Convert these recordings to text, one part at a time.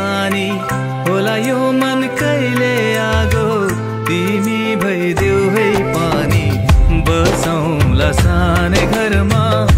पानी होला यो मन कहिले आगो? तिमी भइदेऊ है पानी। बसौँला सानै घरमा।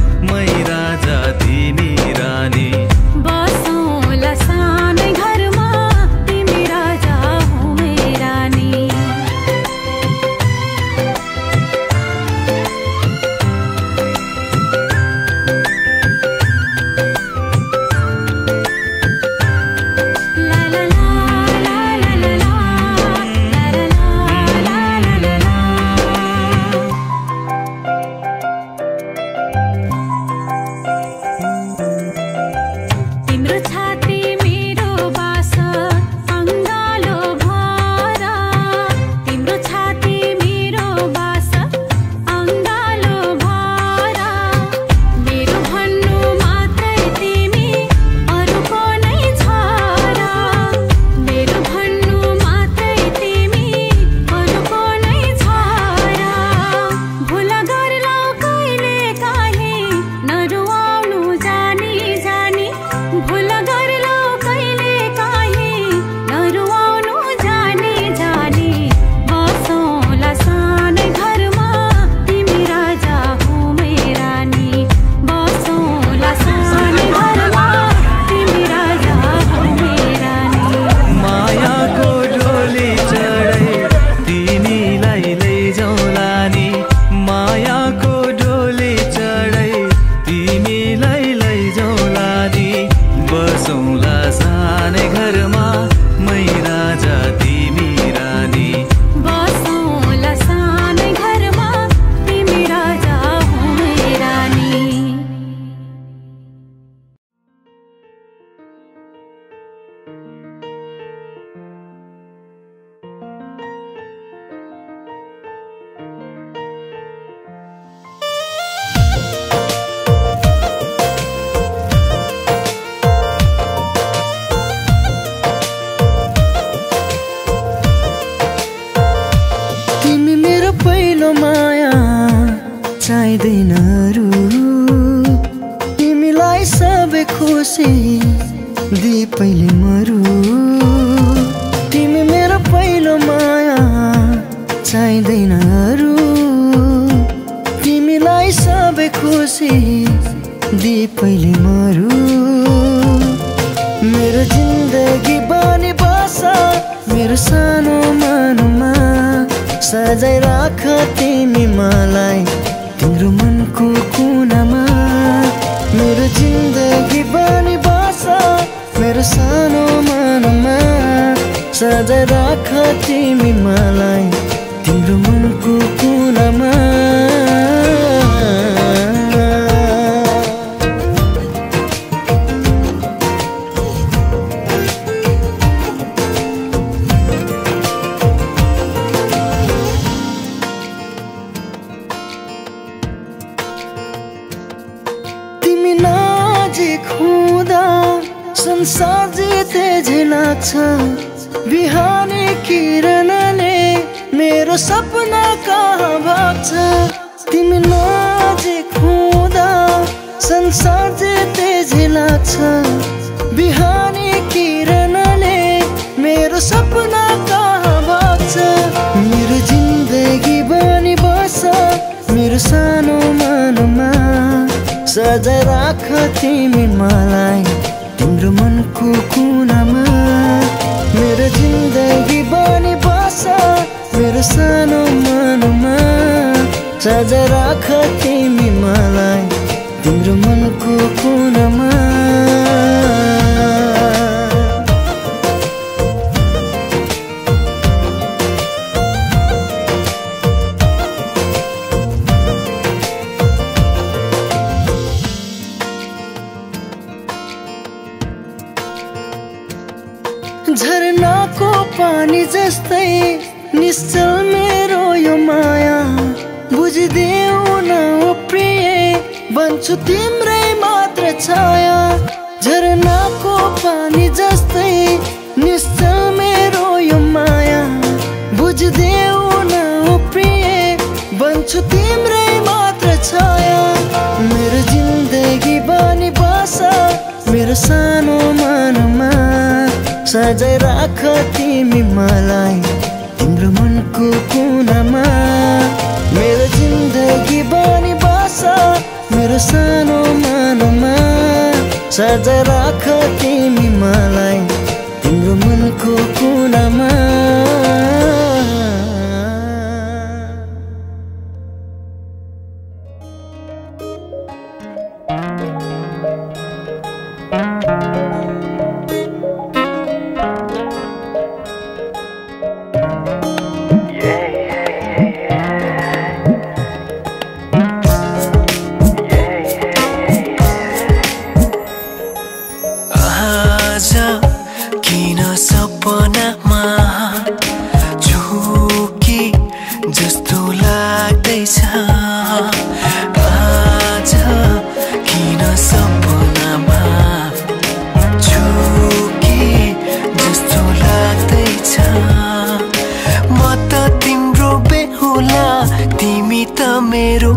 पहिलो माया चाहिँदैन रु। तिमीलाई सबै खुसी दिपहिले मरु। तिमी मेरो पहिलो माया चाहिँदैन रु। तिमीलाई सबै खुसी दि मरु। मेरो जिन्दगी बानी बासा मेरो सानो मानो सजाइ राख तिमी मलाई। तिम्रो मनको कुनामा मेरो जिन्दगी पनि बस मेरो सानो मनमा सजाइ राख तिमी मलाई। तिम्रो मनको कुनामा बिहानी किरणले मेरो सपना कहाँ भाग्छ? तिमी नजिक हुँदा संसार झै लाग्छ। बिहानी किरणले मेरो सपना कहाँ भाग्छ? मेरो जिन्दगी बनी बस मेरो सानो मनमा सजाय राख तिमी मलाई। तिम्रो मनको कुनामा मेरो जिन्दगी बनी बस मेरो सानो मनमा। सजाय राख तिमी मलाई तिम्रो मनको कुनामा। जस्तै निश्चल मेरो यो माया। बुझिदेऊ न प्रिय बन्छु तिम्रै मात्र छाया। सजाय राख तिमी मलाई। तिम्रो मनको कुनामा मेरो जिन्दगी बनी बस मेरो सानो मनमा। सजाय राख तिमी मलाई। आज किन सपनामा झुकी जस्तो लाग्दैछ। म त तिम्रो बेहुला तिमी त मेरो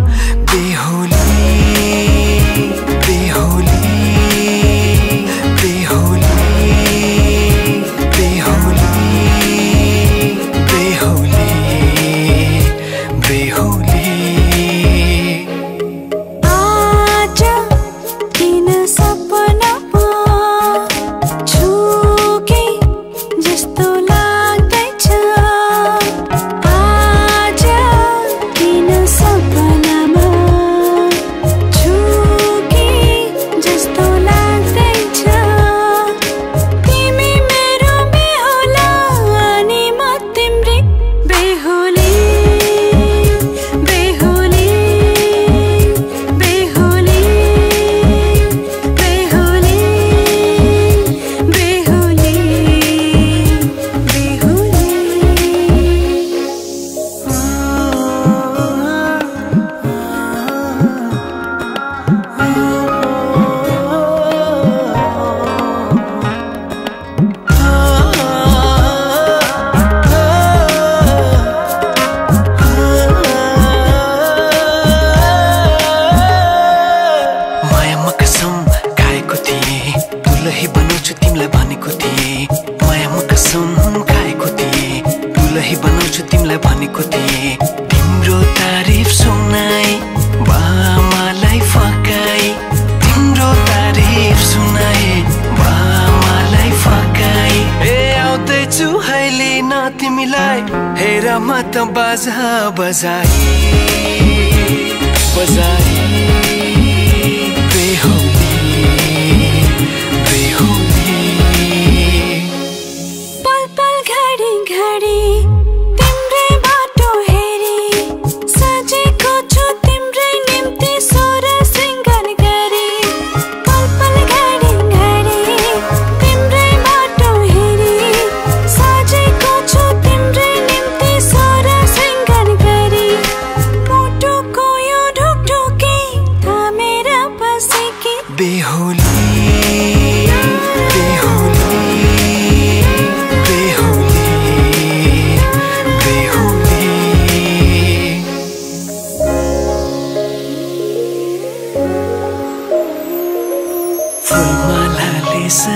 त बाजा बजाई बजाई बेहुली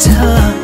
Time.